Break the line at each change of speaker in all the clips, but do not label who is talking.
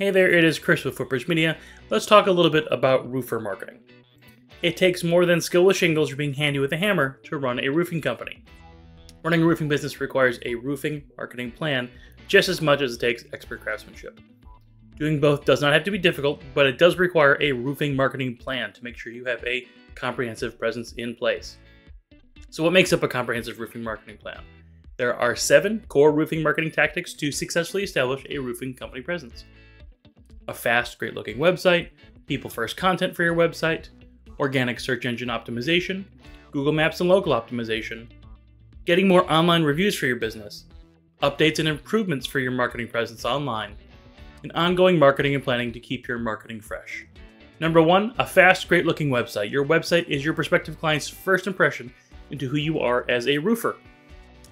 Hey there, it is Chris with Footbridge Media. Let's talk a little bit about roofer marketing. It takes more than skill with shingles or being handy with a hammer to run a roofing company. Running a roofing business requires a roofing marketing plan just as much as it takes expert craftsmanship. Doing both does not have to be difficult, but it does require a roofing marketing plan to make sure you have a comprehensive presence in place. So, what makes up a comprehensive roofing marketing plan? There are seven core roofing marketing tactics to successfully establish a roofing company presence a fast, great looking website, people first content for your website, organic search engine optimization, Google Maps and local optimization, getting more online reviews for your business, updates and improvements for your marketing presence online, and ongoing marketing and planning to keep your marketing fresh. Number one, a fast, great looking website. Your website is your prospective client's first impression into who you are as a roofer.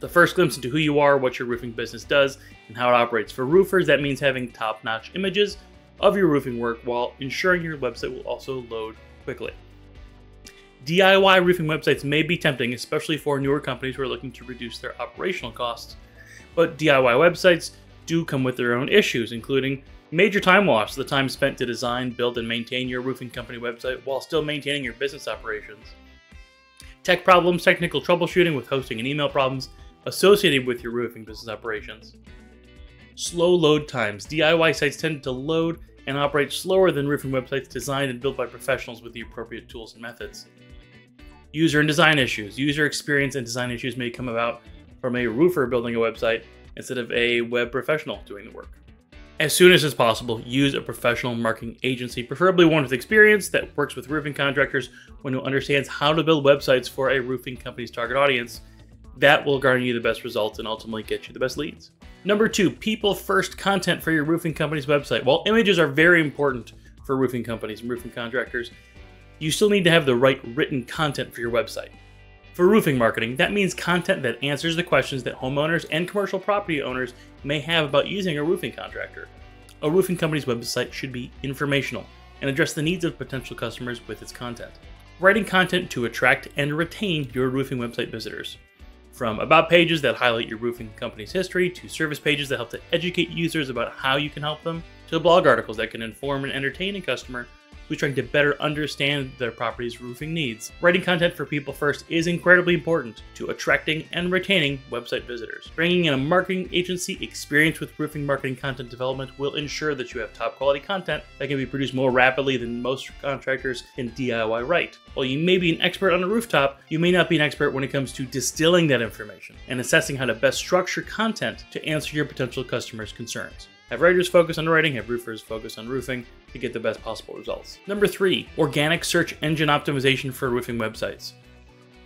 The first glimpse into who you are, what your roofing business does, and how it operates. For roofers, that means having top notch images of your roofing work while ensuring your website will also load quickly. DIY roofing websites may be tempting, especially for newer companies who are looking to reduce their operational costs, but DIY websites do come with their own issues, including major time loss, the time spent to design, build, and maintain your roofing company website while still maintaining your business operations. Tech problems, technical troubleshooting with hosting and email problems associated with your roofing business operations slow load times. DIY sites tend to load and operate slower than roofing websites designed and built by professionals with the appropriate tools and methods. User and design issues. User experience and design issues may come about from a roofer building a website instead of a web professional doing the work. As soon as it's possible, use a professional marketing agency, preferably one with experience that works with roofing contractors, one who understands how to build websites for a roofing company's target audience. That will garner you the best results and ultimately get you the best leads. Number two, people first content for your roofing company's website. While images are very important for roofing companies and roofing contractors, you still need to have the right written content for your website. For roofing marketing, that means content that answers the questions that homeowners and commercial property owners may have about using a roofing contractor. A roofing company's website should be informational and address the needs of potential customers with its content. Writing content to attract and retain your roofing website visitors. From about pages that highlight your roofing company's history, to service pages that help to educate users about how you can help them, to blog articles that can inform and entertain a customer who's trying to better understand their property's roofing needs. Writing content for people first is incredibly important to attracting and retaining website visitors. Bringing in a marketing agency experienced with roofing marketing content development will ensure that you have top quality content that can be produced more rapidly than most contractors can DIY write. While you may be an expert on a rooftop, you may not be an expert when it comes to distilling that information and assessing how to best structure content to answer your potential customers' concerns. Have writers focus on writing, have roofers focus on roofing to get the best possible results. Number three, organic search engine optimization for roofing websites.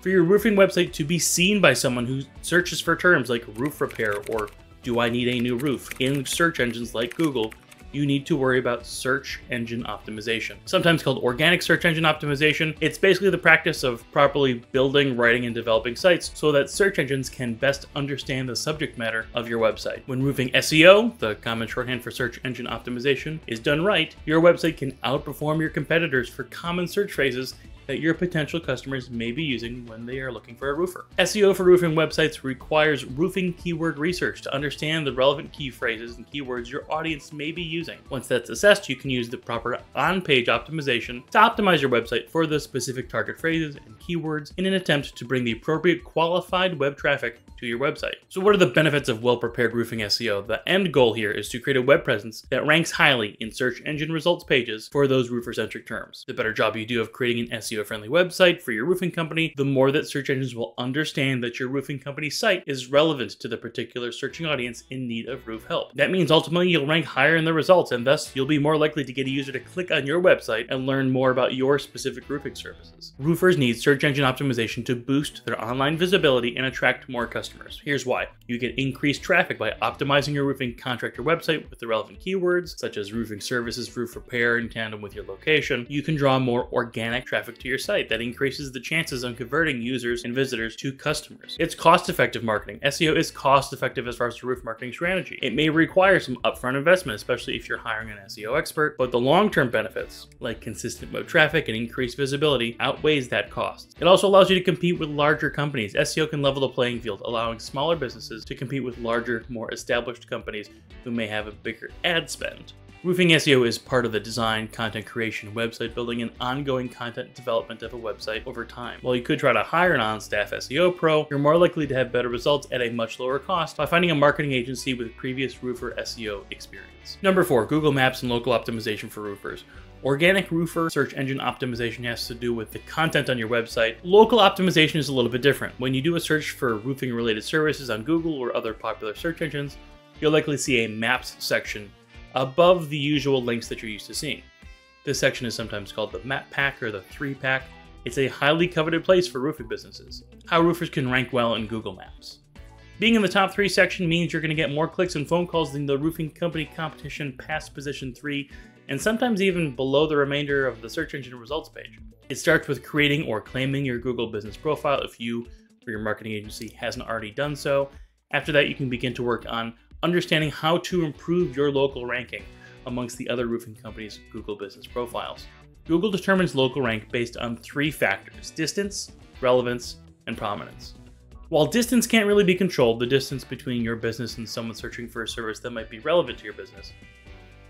For your roofing website to be seen by someone who searches for terms like roof repair or do I need a new roof in search engines like Google, you need to worry about search engine optimization. Sometimes called organic search engine optimization, it's basically the practice of properly building, writing, and developing sites so that search engines can best understand the subject matter of your website. When moving SEO, the common shorthand for search engine optimization, is done right, your website can outperform your competitors for common search phrases that your potential customers may be using when they are looking for a roofer. SEO for roofing websites requires roofing keyword research to understand the relevant key phrases and keywords your audience may be using. Once that's assessed, you can use the proper on page optimization to optimize your website for the specific target phrases and keywords in an attempt to bring the appropriate qualified web traffic to your website. So, what are the benefits of well prepared roofing SEO? The end goal here is to create a web presence that ranks highly in search engine results pages for those roofer centric terms. The better job you do of creating an SEO friendly website for your roofing company, the more that search engines will understand that your roofing company's site is relevant to the particular searching audience in need of roof help. That means ultimately you'll rank higher in the results, and thus you'll be more likely to get a user to click on your website and learn more about your specific roofing services. Roofers need search engine optimization to boost their online visibility and attract more customers customers. Here's why. You get increased traffic by optimizing your roofing contractor website with the relevant keywords, such as roofing services, roof repair in tandem with your location. You can draw more organic traffic to your site that increases the chances of converting users and visitors to customers. It's cost effective marketing. SEO is cost effective as far as the roof marketing strategy. It may require some upfront investment, especially if you're hiring an SEO expert, but the long term benefits, like consistent web traffic and increased visibility, outweighs that cost. It also allows you to compete with larger companies. SEO can level the playing field, allowing smaller businesses to compete with larger, more established companies who may have a bigger ad spend. Roofing SEO is part of the design, content creation, website building, and ongoing content development of a website over time. While you could try to hire an on-staff SEO pro, you're more likely to have better results at a much lower cost by finding a marketing agency with previous roofer SEO experience. Number 4. Google Maps and local optimization for roofers. Organic roofer search engine optimization has to do with the content on your website. Local optimization is a little bit different. When you do a search for roofing related services on Google or other popular search engines, you'll likely see a maps section above the usual links that you're used to seeing. This section is sometimes called the map pack or the three pack. It's a highly coveted place for roofing businesses. How roofers can rank well in Google Maps. Being in the top three section means you're going to get more clicks and phone calls than the roofing company competition past position three, and sometimes even below the remainder of the search engine results page. It starts with creating or claiming your Google business profile if you or your marketing agency hasn't already done so. After that, you can begin to work on understanding how to improve your local ranking amongst the other roofing companies' Google business profiles. Google determines local rank based on three factors distance, relevance, and prominence. While distance can't really be controlled, the distance between your business and someone searching for a service that might be relevant to your business,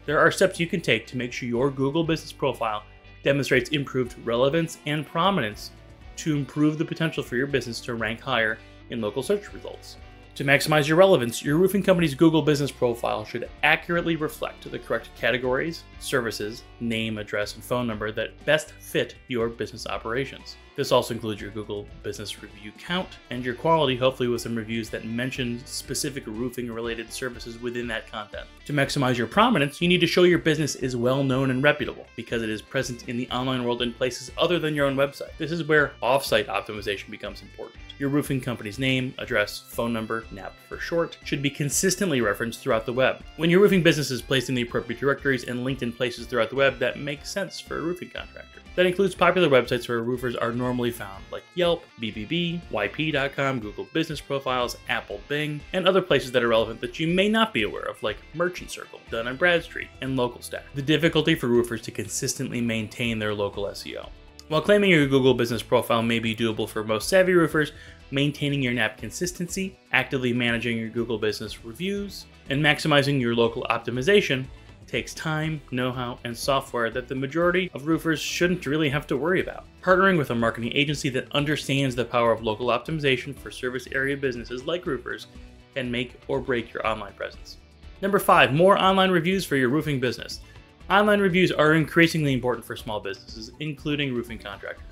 there are steps you can take to make sure your Google business profile demonstrates improved relevance and prominence to improve the potential for your business to rank higher in local search results. To maximize your relevance, your roofing company's Google business profile should accurately reflect the correct categories, services, name, address, and phone number that best fit your business operations. This also includes your Google business review count and your quality, hopefully with some reviews that mention specific roofing related services within that content. To maximize your prominence, you need to show your business is well known and reputable because it is present in the online world in places other than your own website. This is where offsite optimization becomes important. Your roofing company's name, address, phone number, NAP for short, should be consistently referenced throughout the web. When your roofing business is placed in the appropriate directories and linked in places throughout the web, that makes sense for a roofing contractor. That includes popular websites where roofers are normally found, like Yelp, BBB, YP.com, Google Business Profiles, Apple Bing, and other places that are relevant that you may not be aware of, like Merchant Circle, Dun & Bradstreet, and LocalStack. The difficulty for roofers to consistently maintain their local SEO. While claiming your Google business profile may be doable for most savvy roofers, maintaining your NAP consistency, actively managing your Google business reviews, and maximizing your local optimization takes time, know-how, and software that the majority of roofers shouldn't really have to worry about. Partnering with a marketing agency that understands the power of local optimization for service area businesses like roofers can make or break your online presence. Number 5. More online reviews for your roofing business. Online reviews are increasingly important for small businesses, including roofing contractors.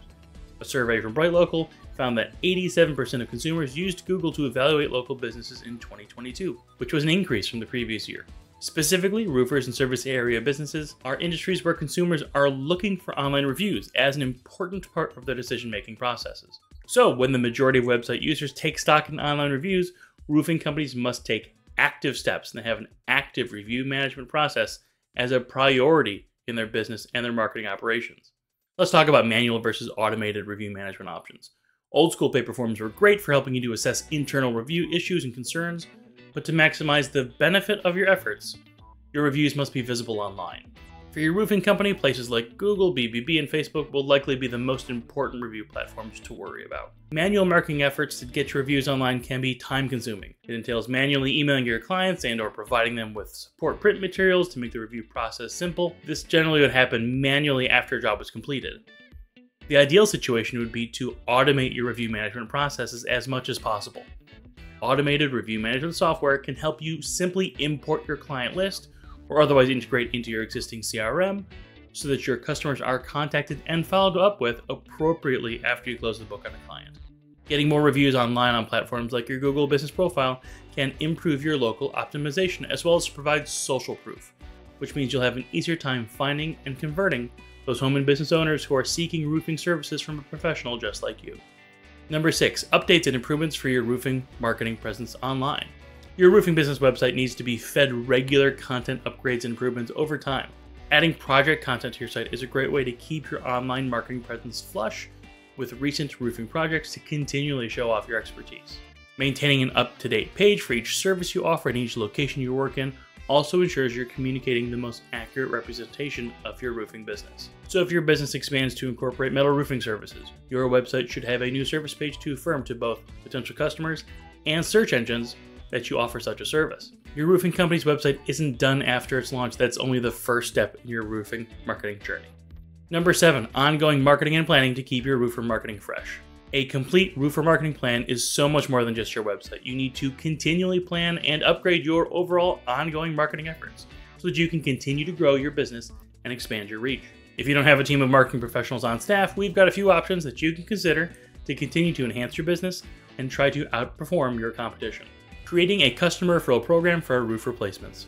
A survey from BrightLocal found that 87% of consumers used Google to evaluate local businesses in 2022, which was an increase from the previous year. Specifically, roofers and service area businesses are industries where consumers are looking for online reviews as an important part of their decision making processes. So, when the majority of website users take stock in online reviews, roofing companies must take active steps and they have an active review management process as a priority in their business and their marketing operations. Let's talk about manual versus automated review management options. Old school paper forms were great for helping you to assess internal review issues and concerns, but to maximize the benefit of your efforts, your reviews must be visible online. For your roofing company, places like Google, BBB, and Facebook will likely be the most important review platforms to worry about. Manual marketing efforts to get your reviews online can be time consuming. It entails manually emailing your clients and or providing them with support print materials to make the review process simple. This generally would happen manually after a job is completed. The ideal situation would be to automate your review management processes as much as possible. Automated review management software can help you simply import your client list or otherwise integrate into your existing CRM so that your customers are contacted and followed up with appropriately after you close the book on a client. Getting more reviews online on platforms like your Google Business Profile can improve your local optimization as well as provide social proof, which means you'll have an easier time finding and converting those home and business owners who are seeking roofing services from a professional just like you. Number 6. Updates and improvements for your roofing marketing presence online. Your roofing business website needs to be fed regular content upgrades and improvements over time. Adding project content to your site is a great way to keep your online marketing presence flush with recent roofing projects to continually show off your expertise. Maintaining an up to date page for each service you offer in each location you work in also ensures you're communicating the most accurate representation of your roofing business. So if your business expands to incorporate metal roofing services, your website should have a new service page to affirm to both potential customers and search engines that you offer such a service. Your roofing company's website isn't done after its launch, that's only the first step in your roofing marketing journey. Number seven, ongoing marketing and planning to keep your roofer marketing fresh. A complete roofer marketing plan is so much more than just your website. You need to continually plan and upgrade your overall ongoing marketing efforts so that you can continue to grow your business and expand your reach. If you don't have a team of marketing professionals on staff, we've got a few options that you can consider to continue to enhance your business and try to outperform your competition. Creating a customer referral program for roof replacements.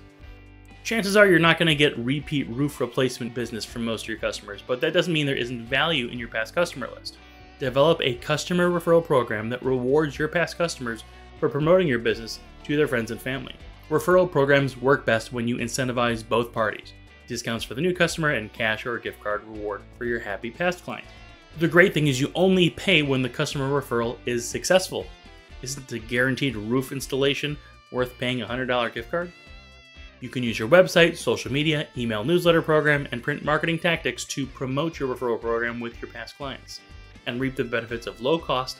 Chances are you're not going to get repeat roof replacement business from most of your customers, but that doesn't mean there isn't value in your past customer list. Develop a customer referral program that rewards your past customers for promoting your business to their friends and family. Referral programs work best when you incentivize both parties discounts for the new customer and cash or gift card reward for your happy past client. The great thing is you only pay when the customer referral is successful. Isn't the guaranteed roof installation worth paying a $100 gift card? You can use your website, social media, email newsletter program, and print marketing tactics to promote your referral program with your past clients and reap the benefits of low cost,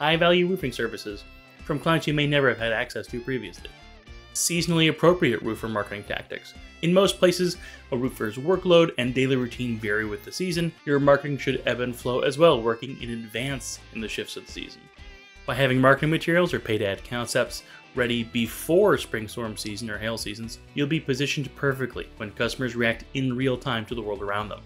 high value roofing services from clients you may never have had access to previously seasonally appropriate roofer marketing tactics. In most places, a roofer's workload and daily routine vary with the season. Your marketing should ebb and flow as well, working in advance in the shifts of the season. By having marketing materials or paid ad concepts ready before spring storm season or hail seasons, you'll be positioned perfectly when customers react in real time to the world around them.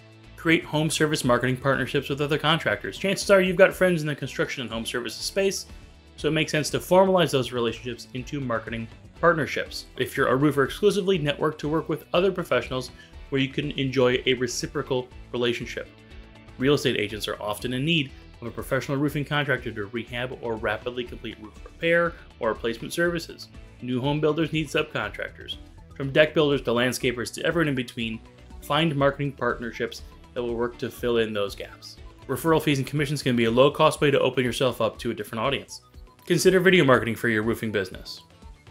Create home service marketing partnerships with other contractors. Chances are you've got friends in the construction and home services space, so it makes sense to formalize those relationships into marketing partnerships. If you're a roofer exclusively, network to work with other professionals where you can enjoy a reciprocal relationship. Real estate agents are often in need of a professional roofing contractor to rehab or rapidly complete roof repair or replacement services. New home builders need subcontractors. From deck builders to landscapers to everyone in between, find marketing partnerships that will work to fill in those gaps. Referral fees and commissions can be a low cost way to open yourself up to a different audience. Consider video marketing for your roofing business.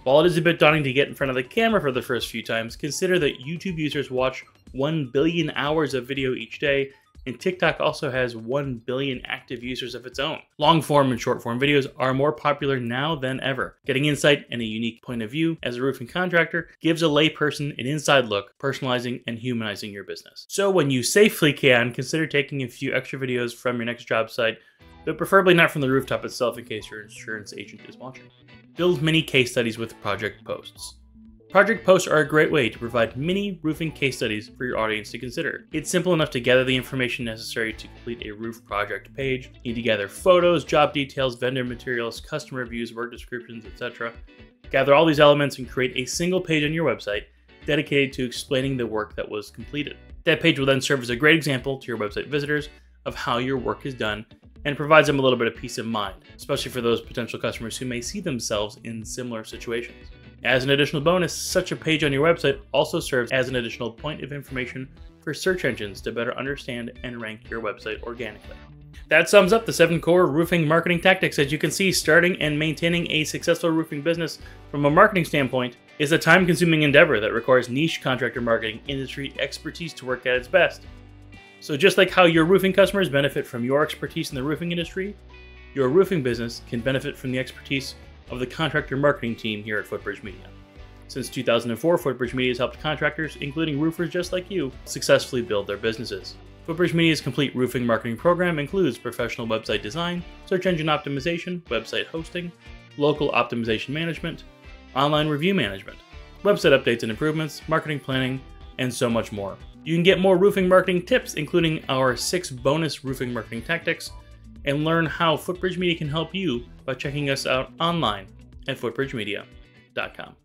While it is a bit daunting to get in front of the camera for the first few times, consider that YouTube users watch 1 billion hours of video each day, and TikTok also has 1 billion active users of its own. Long form and short form videos are more popular now than ever. Getting insight and a unique point of view as a roofing contractor gives a layperson an inside look, personalizing and humanizing your business. So when you safely can, consider taking a few extra videos from your next job site, but preferably not from the rooftop itself in case your insurance agent is watching. Build many case studies with project posts. Project posts are a great way to provide mini roofing case studies for your audience to consider. It's simple enough to gather the information necessary to complete a roof project page. You need to gather photos, job details, vendor materials, customer reviews, work descriptions, etc. Gather all these elements and create a single page on your website dedicated to explaining the work that was completed. That page will then serve as a great example to your website visitors of how your work is done and provides them a little bit of peace of mind, especially for those potential customers who may see themselves in similar situations. As an additional bonus, such a page on your website also serves as an additional point of information for search engines to better understand and rank your website organically. That sums up the seven core roofing marketing tactics. As you can see, starting and maintaining a successful roofing business from a marketing standpoint is a time consuming endeavor that requires niche contractor marketing industry expertise to work at its best. So just like how your roofing customers benefit from your expertise in the roofing industry, your roofing business can benefit from the expertise of the contractor marketing team here at Footbridge Media. Since 2004, Footbridge Media has helped contractors, including roofers just like you, successfully build their businesses. Footbridge Media's complete roofing marketing program includes professional website design, search engine optimization, website hosting, local optimization management, online review management, website updates and improvements, marketing planning, and so much more. You can get more roofing marketing tips, including our six bonus roofing marketing tactics, and learn how Footbridge Media can help you by checking us out online at footbridgemedia.com.